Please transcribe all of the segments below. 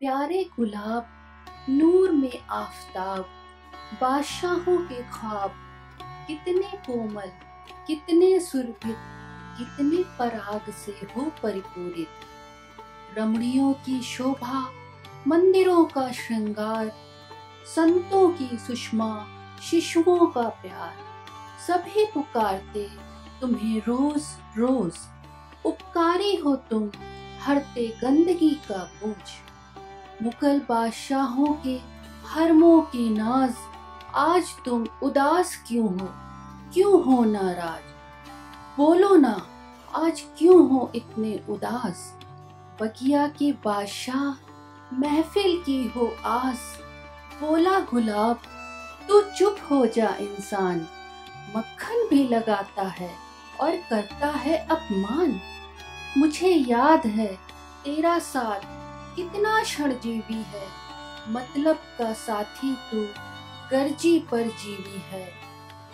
प्यारे गुलाब, नूर में आफताब, बादशाहों के ख्वाब। कितने कोमल, कितने सुरभित, कितने पराग से हो परिपूरित। रमणियों की शोभा, मंदिरों का श्रृंगार, संतों की सुषमा, शिशुओं का प्यार। सभी पुकारते, तुम्हें रोज रोज। उपकारी हो तुम, हरते गंदगी का बोझ। मुगल बादशाहों के हरमों की नाज, आज तुम उदास क्यों हो? क्यों हो नाराज़? बोलो ना, आज क्यों हो इतने उदास? बगिया के बादशाह, महफिल की हो आस। बोला गुलाब, तू चुप हो जा इंसान। मक्खन भी लगाता है और करता है अपमान। मुझे याद है तेरा साथ कितना क्षणजीवी है। मतलब का साथी तू गर्जी पर जीवी है।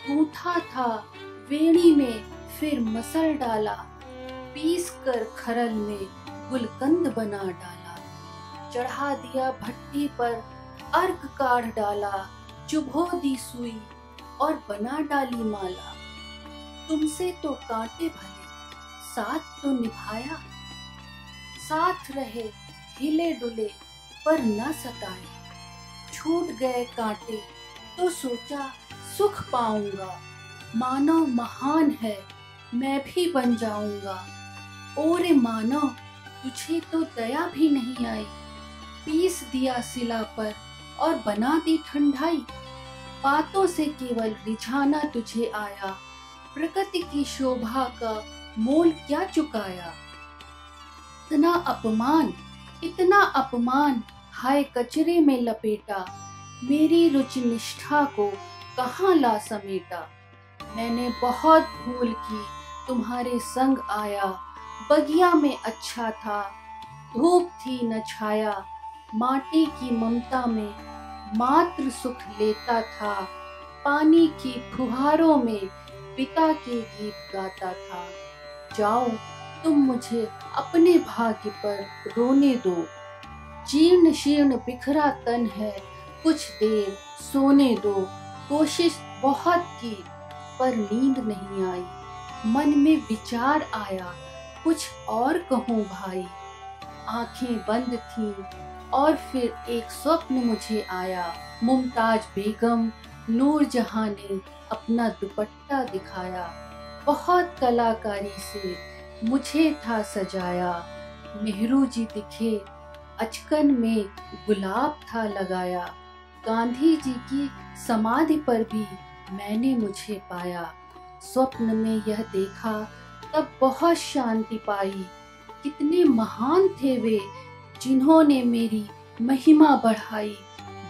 गूंथा था, वेणी में फिर मसल डाला। पीस कर खरल में गुलकंद बना डाला। चढ़ा दिया भट्टी पर अर्क काढ़ डाला। चुभो दी सुई और बना डाली माला। तुमसे तो कांटे भले, साथ तो निभाया। साथ रहे हिले डुले पर न सताए। छूट गए कांटे तो सोचा, सुख पाऊँगा। मानव महान है, मैं भी बन जाऊँगा। ओरे मानव, तुझे तो दया भी नहीं आई। पीस दिया सिला पर और बना दी ठंडाई बातों से केवल रिझाना तुझे आया। प्रकृति की शोभा का मोल क्या चुकाया? इतना अपमान इतना अपमान, हाय कचरे में लपेटा। मेरी रुचि निष्ठा को कहाँ ला समेटा? मैंने बहुत भूल की, तुम्हारे संग आया। बगिया में अच्छा था, धूप थी न छाया। माटी की ममता में मात्र सुख लेता था। पानी की फुहारों में पिता के गीत गाता था। जाओ तुम मुझे अपने भाग्य पर रोने दो। जीर्ण शीर्ण बिखरा तन है, कुछ देर सोने दो। कोशिश बहुत की, पर नींद नहीं आई। मन में विचार आया, कुछ और कहूँ भाई। आँखें बंद थीं, और फिर एक स्वप्न मुझे आया। मुमताज़ बेगम नूर जहाँ ने अपना दुपट्टा दिखाया। बहुत कलाकारी से मुझे था सजाया। नेहरू जी दिखे, अचकन में गुलाब था लगाया। गांधी जी की समाधि पर भी मैंने मुझे पाया। स्वप्न में यह देखा, तब बहुत शांति पाई। कितने महान थे वे, जिन्होंने मेरी महिमा बढ़ाई।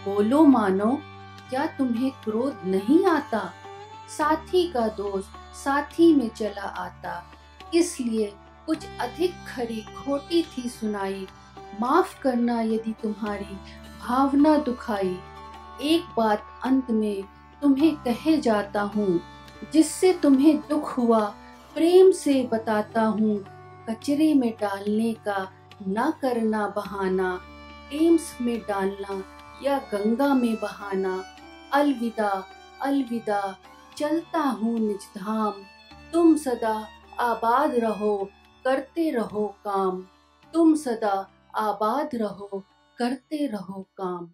बोलो मानो, क्या तुम्हें क्रोध नहीं आता? साथी का दोष साथी में चला आता। इसलिए कुछ अधिक खरी खोटी थी सुनाई। माफ़ करना यदि तुम्हारी भावना दुखाई। एक बात अंत में तुम्हें कहे जाता हूँ, जिससे तुम्हें दुख हुआ, प्रेम से बताता हूँ, कचरे में डालने का न करना बहाना एम्स में डालना या गंगा में बहाना, अलविदा अलविदा, चलता हूँ निज धाम, तुम सदा आबाद रहो करते रहो काम। तुम सदा आबाद रहो करते रहो काम।